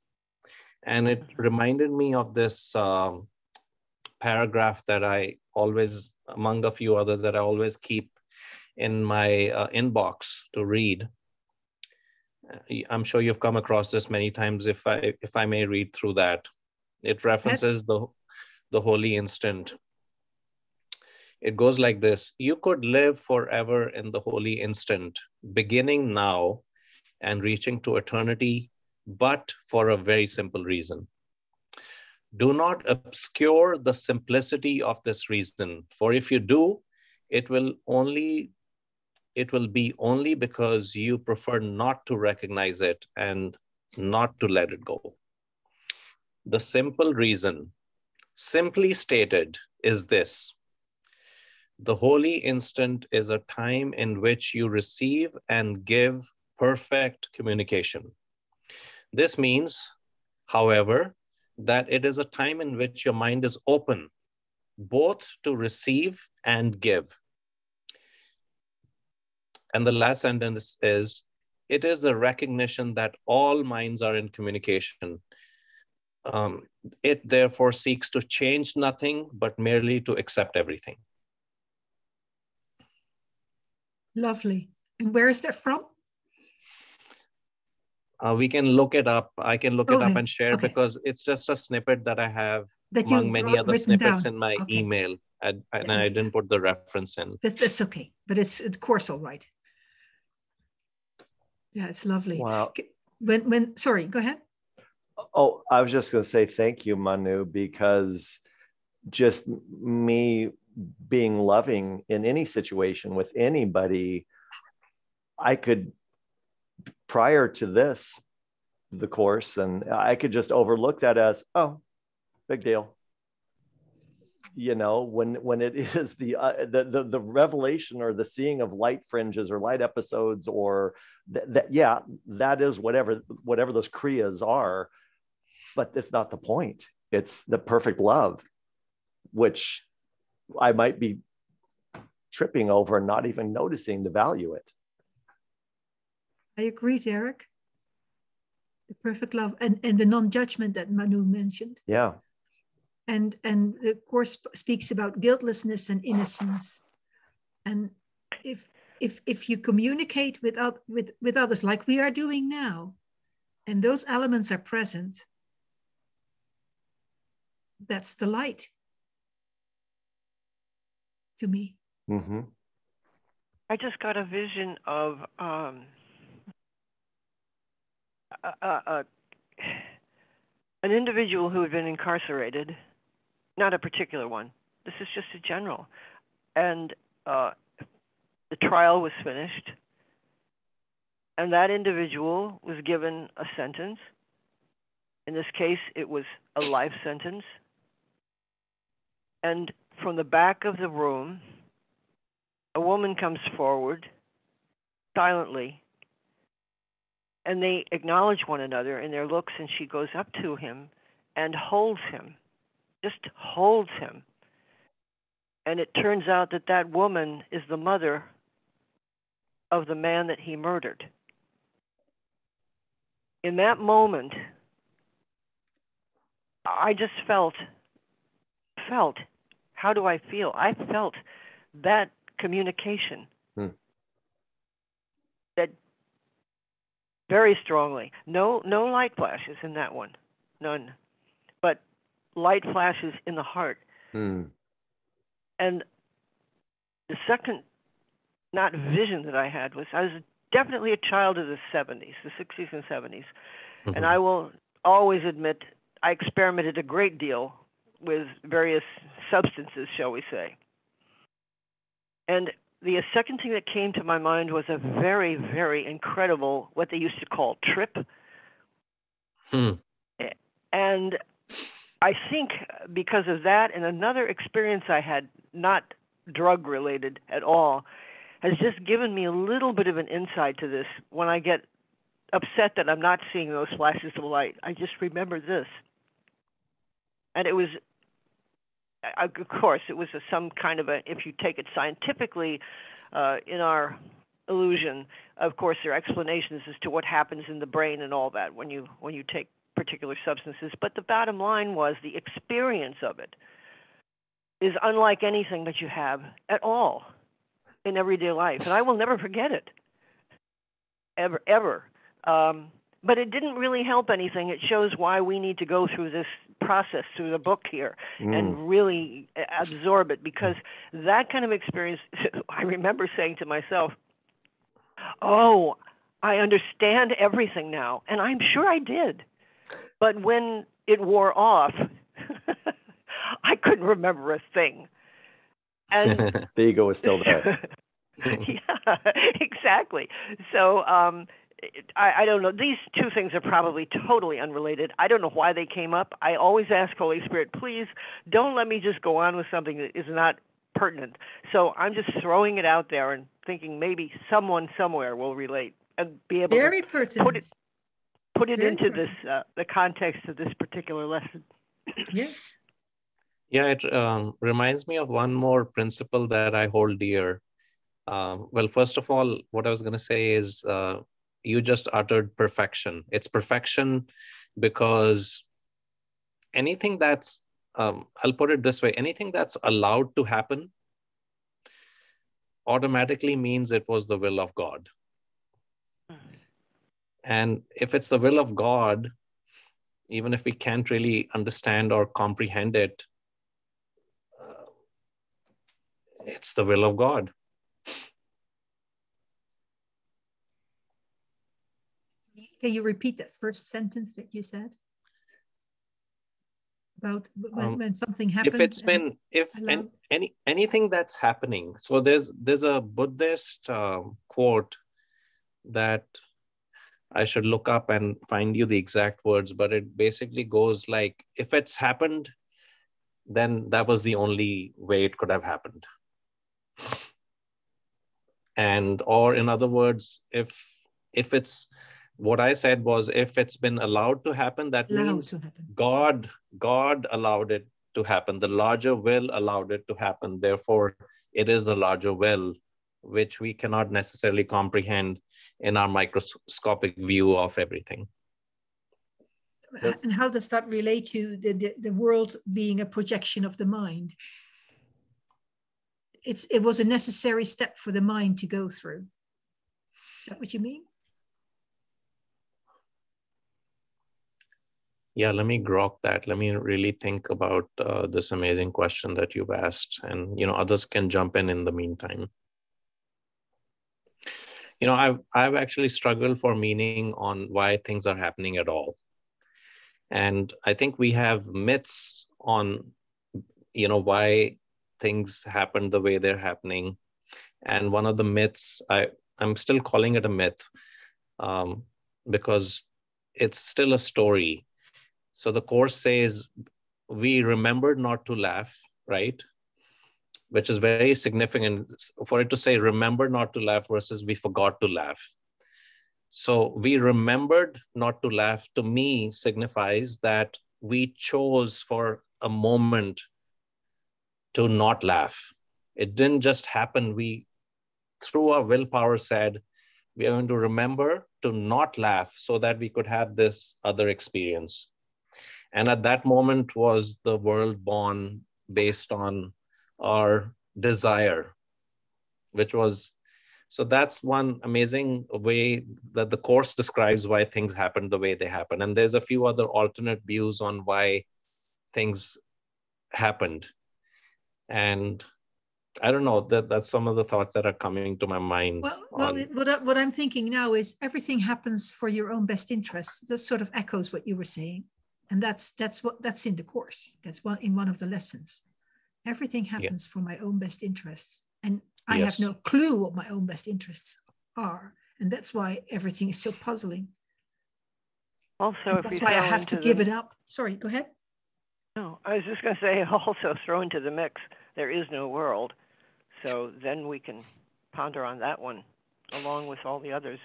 And it reminded me of this um, paragraph that I always, among a few others, that I always keep in my uh, inbox to read. Uh, I'm sure you've come across this many times. If I if I may read through that, it references the the holy instant. It goes like this: You could live forever in the holy instant, beginning now and reaching to eternity, but for a very simple reason do not obscure the simplicity of this reason, for if you do, it will only it will be only because you prefer not to recognize it and not to let it go. The simple reason, simply stated, is this. The holy instant is a time in which you receive and give perfect communication. This means, however, that it is a time in which your mind is open both to receive and give. And the last sentence is it is a recognition that all minds are in communication. Um, it therefore seeks to change nothing, but merely to accept everything. Lovely. And where is that from? Uh, we can look it up. I can look okay. it up and share okay. because it's just a snippet that I have that among many other snippets down. in my okay. email. And, and I didn't put the reference in. That's okay, but it's of course all right. Yeah, it's lovely. Wow. When when sorry, go ahead. Oh, I was just going to say thank you, Manu, because just me being loving in any situation with anybody, I could, prior to this, the course, and I could just overlook that as, oh, big deal. You know, when when it is the uh, the, the the revelation or the seeing of light fringes or light episodes or that, that yeah, that is whatever whatever those kriyas are but it's not the point. It's the perfect love, which I might be tripping over and not even noticing to value it. I agree, Derek. The perfect love and, and the non-judgment that Manu mentioned. Yeah. And and the course speaks about guiltlessness and innocence. And if if if you communicate with with with others like we are doing now, and those elements are present, that's the light to me. Mm-hmm. I just got a vision of um, a, a, a, an individual who had been incarcerated, not a particular one. This is just a general, and uh, the trial was finished, and that individual was given a sentence. In this case, it was a life sentence and from the back of the room, a woman comes forward silently, and they acknowledge one another in their looks, and she goes up to him and holds him, just holds him. And it turns out that that woman is the mother of the man that he murdered. In that moment, I just felt felt how do I feel? I felt that communication. Hmm. That very strongly. No no light flashes in that one. None. But light flashes in the heart. Hmm. And the second not vision that I had was I was definitely a child of the 70s, the 60s and 70s. Mm-hmm. And I will always admit I experimented a great deal with various substances, shall we say. And the second thing that came to my mind was a very, very incredible, what they used to call trip. Hmm. And I think because of that and another experience I had, not drug related at all, has just given me a little bit of an insight to this. When I get upset that I'm not seeing those flashes of light, I just remember this. And it was of course, it was a, some kind of a, if you take it scientifically, uh, in our illusion, of course, there are explanations as to what happens in the brain and all that when you when you take particular substances. But the bottom line was the experience of it is unlike anything that you have at all in everyday life, and I will never forget it, ever, ever. Um, but it didn't really help anything. It shows why we need to go through this process through the book here mm. and really absorb it because that kind of experience I remember saying to myself, "Oh, I understand everything now." And I'm sure I did. But when it wore off, I couldn't remember a thing. And the ego is still there. yeah, exactly. So um I, I don't know. These two things are probably totally unrelated. I don't know why they came up. I always ask Holy Spirit, please don't let me just go on with something that is not pertinent. So I'm just throwing it out there and thinking maybe someone somewhere will relate and be able Very to pertinent. put it put it into pertinent. this uh, the context of this particular lesson. Yeah. Yeah, it um, reminds me of one more principle that I hold dear. Um, well, first of all, what I was going to say is uh, you just uttered perfection. It's perfection because anything that's, um, I'll put it this way anything that's allowed to happen automatically means it was the will of God. And if it's the will of God, even if we can't really understand or comprehend it, uh, it's the will of God. Can you repeat that first sentence that you said? About when, um, when something happens? If it's been, if and any anything that's happening. So there's there's a Buddhist uh, quote that I should look up and find you the exact words, but it basically goes like, if it's happened, then that was the only way it could have happened. And or in other words, if if it's what I said was if it's been allowed to happen, that allowed means happen. God, God allowed it to happen. The larger will allowed it to happen. Therefore, it is a larger will, which we cannot necessarily comprehend in our microscopic view of everything. And how does that relate to the, the, the world being a projection of the mind? It's, it was a necessary step for the mind to go through. Is that what you mean? Yeah let me grok that. Let me really think about uh, this amazing question that you've asked and you know others can jump in in the meantime. You know i've i've actually struggled for meaning on why things are happening at all. And i think we have myths on you know why things happen the way they're happening. And one of the myths i i'm still calling it a myth um, because it's still a story so the course says we remembered not to laugh, right? Which is very significant for it to say remember not to laugh versus we forgot to laugh. So we remembered not to laugh to me signifies that we chose for a moment to not laugh. It didn't just happen. We, through our willpower, said, we are going to remember to not laugh so that we could have this other experience and at that moment was the world born based on our desire which was so that's one amazing way that the course describes why things happen the way they happen and there's a few other alternate views on why things happened and I don't know that that's some of the thoughts that are coming to my mind. Well, well what, I, what I'm thinking now is everything happens for your own best interests. That sort of echoes what you were saying and that's that's what that's in the course. That's one in one of the lessons. Everything happens yeah. for my own best interests and i yes. have no clue what my own best interests are. And that's why everything is so puzzling. Also that's why i have to give it up. Sorry go ahead. No i was just going to say also throw into the mix there is no world. So then we can ponder on that one along with all the others.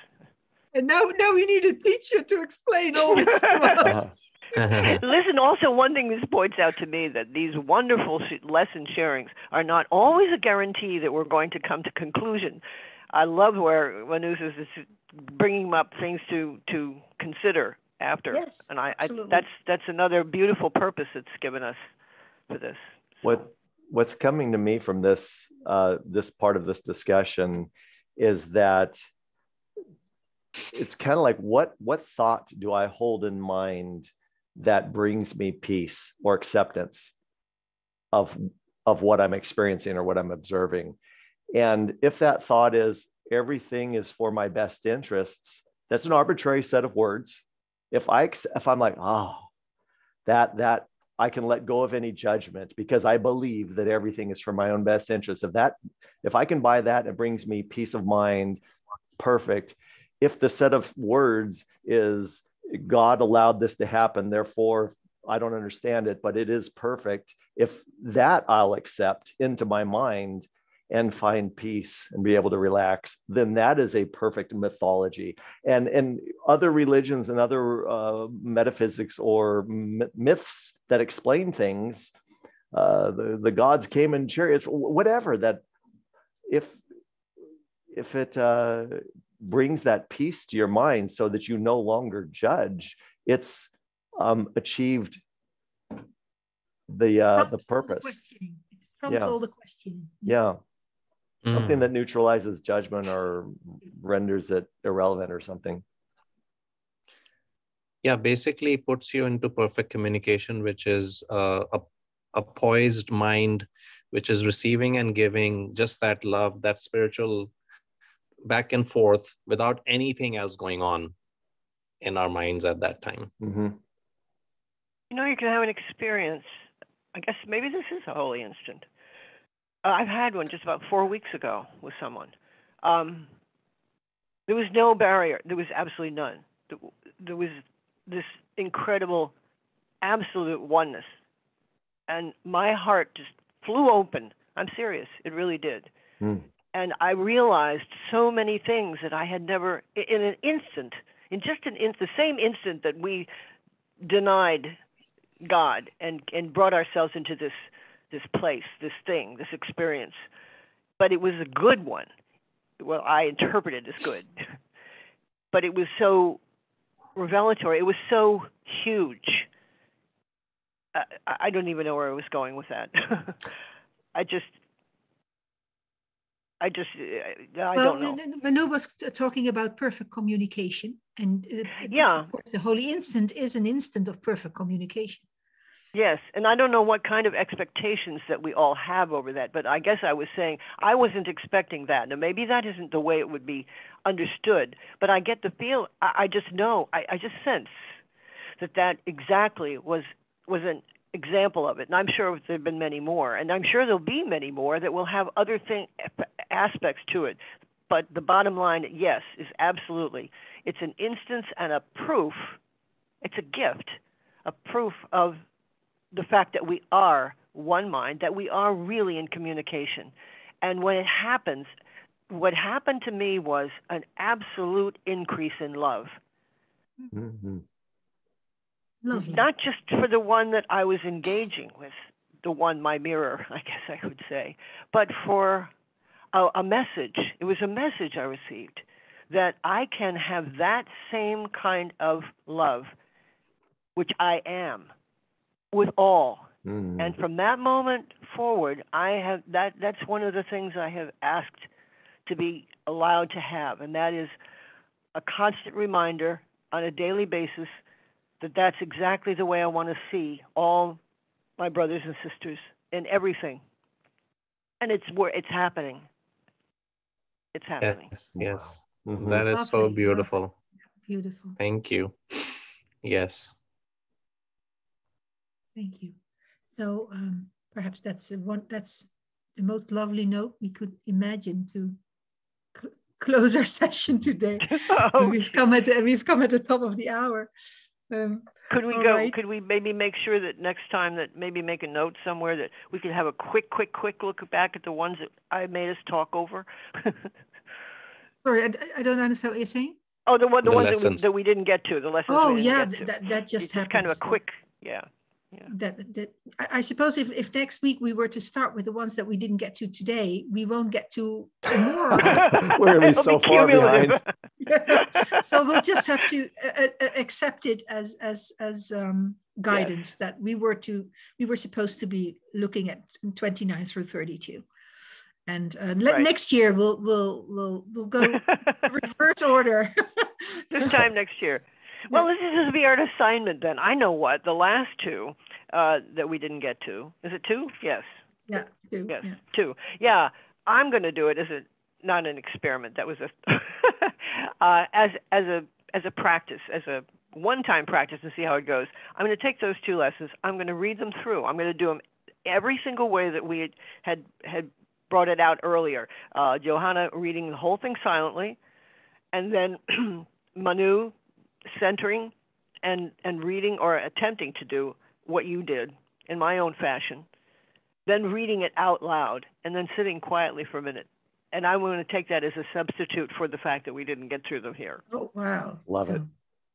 And now now we need a teacher to explain all this to us Listen, also, one thing this points out to me that these wonderful lesson sharings are not always a guarantee that we're going to come to conclusion. I love where Manu's is bringing up things to to consider after, yes, and I, I that's that's another beautiful purpose it's given us for this. What what's coming to me from this uh, this part of this discussion is that it's kind of like what what thought do I hold in mind that brings me peace or acceptance of of what i'm experiencing or what i'm observing. And if that thought is everything is for my best interests that's an arbitrary set of words. If i if i'm like oh that that i can let go of any judgment because i believe that everything is for my own best interest if that if i can buy that it brings me peace of mind perfect. If the set of words is God allowed this to happen. Therefore, I don't understand it, but it is perfect. If that I'll accept into my mind and find peace and be able to relax, then that is a perfect mythology. And and other religions and other uh, metaphysics or m- myths that explain things, uh, the the gods came in chariots, whatever. That if if it uh, brings that peace to your mind so that you no longer judge. It's um, achieved the uh, the purpose. the yeah. all the questioning yeah. Mm. something that neutralizes judgment or renders it irrelevant or something. Yeah basically puts you into perfect communication which is uh, a, a poised mind which is receiving and giving just that love that spiritual back and forth without anything else going on in our minds at that time. Mm-hmm. You know, you can have an experience. I guess maybe this is a holy instant. Uh, I've had one just about four weeks ago with someone. Um, there was no barrier. There was absolutely none. There was this incredible, absolute oneness, and my heart just flew open. I'm serious. It really did. Mm. And I realized so many things that I had never, in an instant, in just an in the same instant that we denied God and and brought ourselves into this this place, this thing, this experience. But it was a good one. Well, I interpret it as good. but it was so revelatory. It was so huge. I, I don't even know where I was going with that. I just I just, uh, I well, don't know. Manu was talking about perfect communication, and uh, yeah, the holy instant is an instant of perfect communication. Yes, and I don't know what kind of expectations that we all have over that, but I guess I was saying I wasn't expecting that. Now maybe that isn't the way it would be understood, but I get the feel. I, I just know. I, I just sense that that exactly was was an example of it. And I'm sure there have been many more, and I'm sure there'll be many more that will have other thing aspects to it. But the bottom line, yes, is absolutely. It's an instance and a proof. It's a gift, a proof of the fact that we are one mind, that we are really in communication. And when it happens, what happened to me was an absolute increase in love. Mm-hmm. Lovely. Not just for the one that I was engaging with, the one, my mirror, I guess I would say, but for a, a message. It was a message I received that I can have that same kind of love, which I am, with all. Mm. And from that moment forward, I have that. That's one of the things I have asked to be allowed to have, and that is a constant reminder on a daily basis that that's exactly the way I want to see all my brothers and sisters in everything. And it's where it's happening. It's happening. Yes, yes. Wow. Mm-hmm. That is so beautiful. Beautiful. Thank you. Yes. Thank you. So um, perhaps that's a one. That's the most lovely note we could imagine to cl- close our session today. oh. We've come at the, we've come at the top of the hour. Um, could we go? Right. Could we maybe make sure that next time that maybe make a note somewhere that we could have a quick, quick, quick look back at the ones that I made us talk over? Sorry, I, I, don't understand what you're saying. Oh, the one, the, the ones that we, that we, didn't get to, the lessons. Oh, yeah, that that just happened. Kind of a quick, yeah yeah. that that I suppose if, if next week we were to start with the ones that we didn't get to today, we won't get to more. We're be so be far behind. so we'll just have to uh, uh, accept it as as as um, guidance yes. that we were to we were supposed to be looking at 29 through 32 and uh, right. next year we'll we'll we'll we'll go reverse order this time next year well, this is be our assignment then. I know what the last two uh, that we didn't get to. Is it two? Yes. Yeah. Two. Yes. Yeah. Two. Yeah. I'm going to do it as a not an experiment. That was a uh, as as a as a practice, as a one-time practice, and see how it goes. I'm going to take those two lessons. I'm going to read them through. I'm going to do them every single way that we had had brought it out earlier. Uh, Johanna reading the whole thing silently, and then Manu centering and and reading or attempting to do what you did in my own fashion, then reading it out loud, and then sitting quietly for a minute. And I'm going to take that as a substitute for the fact that we didn't get through them here. Oh wow! Love so, it.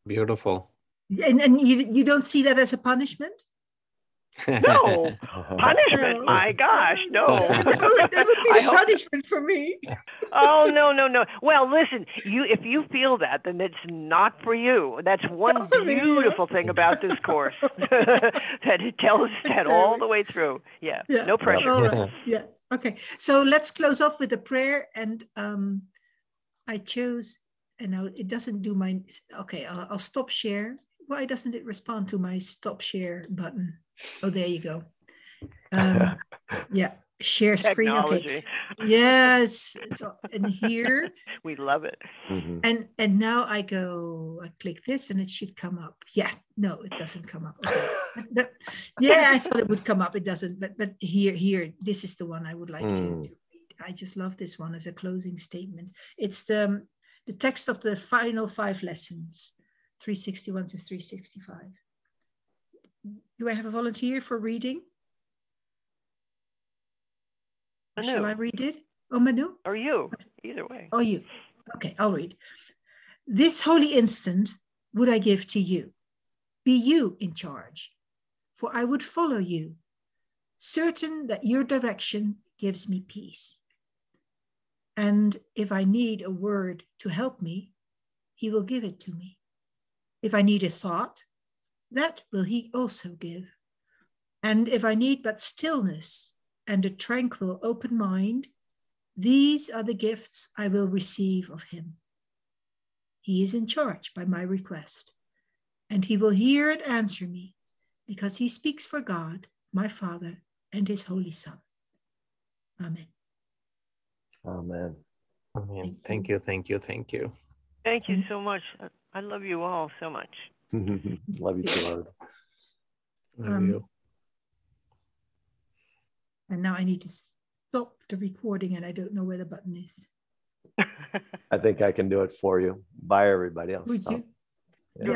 Beautiful. And and you you don't see that as a punishment? No punishment. My gosh, no. that would be a punishment for me. oh no, no, no. Well, listen, you if you feel that, then it's not for you. That's one beautiful thing about this course that it tells that all the way through. Yeah, yeah. no pressure. Yeah. Okay. So let's close off with a prayer, and um, I chose. And it doesn't do my. Okay, I'll, I'll stop share. Why doesn't it respond to my stop share button? Oh, there you go. Um, yeah, share screen. Okay. Yes. So and here we love it. Mm-hmm. And and now I go, I click this and it should come up. Yeah, no, it doesn't come up. Okay. yeah, I thought it would come up. It doesn't, but but here, here, this is the one I would like mm. to, to. I just love this one as a closing statement. It's the the text of the final five lessons, 361 to 365. Do I have a volunteer for reading? Manu. Shall I read it? Oh, Manu? Or you, either way. Oh, you. Okay, I'll read. This holy instant would I give to you. Be you in charge, for I would follow you, certain that your direction gives me peace. And if I need a word to help me, he will give it to me. If I need a thought, that will he also give. And if I need but stillness and a tranquil, open mind, these are the gifts I will receive of him. He is in charge by my request, and he will hear and answer me because he speaks for God, my Father, and his Holy Son. Amen. Amen. Amen. Thank you, thank you, thank you. Thank you mm-hmm. so much. I love you all so much. Love you too, Lord. Love um, you. And now I need to stop the recording and I don't know where the button is. I think I can do it for you. Bye, everybody else. Would you? Yeah.